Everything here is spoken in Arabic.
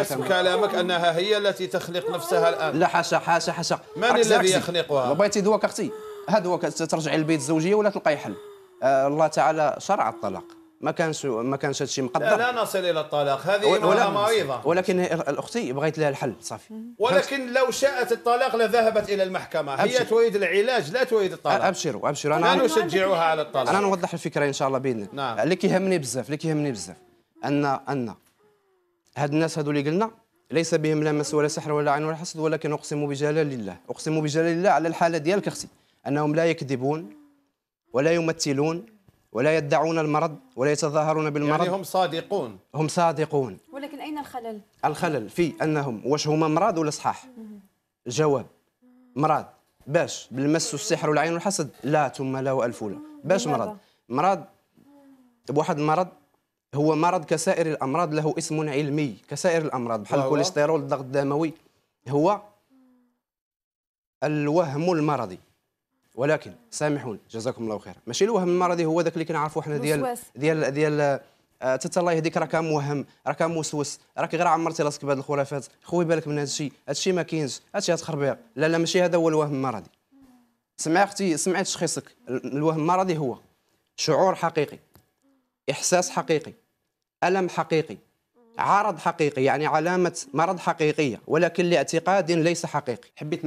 حسب كلامك أنها هي التي تخلق نفسها الآن. لا حاشا حاشا حاشا. من الذي. يخلقها؟ بغيتي دوك أختي. هاد هو ترجعي للبيت الزوجية ولا تلقاي حل آه الله تعالى شرع الطلاق. ما كانش ما كانش هادشي لا, مقدر. لا نصل إلى الطلاق. هذه ولا- امراه مريضة. ولكن الأختي بغيت لها الحل صافي. ولكن لو شاءت الطلاق لذهبت إلى المحكمة. هي أبشر. تريد العلاج لا تريد الطلاق. أبشروا أبشروا. لا أنا نشجعها على الطلاق. أنا نوضح الفكرة إن شاء الله بإذن الله. نعم. اللي كيهمني بزاف اللي كيهمني بزاف. ان أن هاد الناس هادو اللي قلنا ليس بهم لا مس ولا سحر ولا عين ولا حسد ولكن اقسم بجلال الله. اقسم بجلال الله على الحالة ديالك أختي. أنهم لا يكذبون ولا يمثلون ولا يدعون المرض ولا يتظاهرون بالمرض. يعني هم صادقون. هم صادقون. ولكن أين الخلل؟ الخلل في أنهم واش هما مرض ولا صحاح؟ الجواب مرض. باش بالمس والسحر والعين والحسد لا ثم لا وألف لا باش؟ مرض. مرض بواحد المرض هو مرض كسائر الأمراض له اسم علمي كسائر الأمراض بحال وهو؟ الكوليسترول الضغط الدموي هو الوهم المرضي. ولكن سامحوني جزاكم الله خير ماشي الوهم المرضي هو ذاك اللي كنعرفوا حنا ديال. ديال ديال آه، تتا الله يهديك راك موهم راك موسوس راك غير عمرتي راسك بهذه الخرافات. خوي بالك من هذا الشيء هذا الشيء ما كاينش هذا الشيء تخربيق لا لا ماشي هذا هو الوهم المرضي. سمع أختي سمعت تشخيصك ال- الوهم المرضي هو شعور حقيقي إحساس حقيقي. ألم حقيقي. عرض حقيقي يعني علامة مرض حقيقية ولكن لاعتقاد ليس حقيقي. حبيت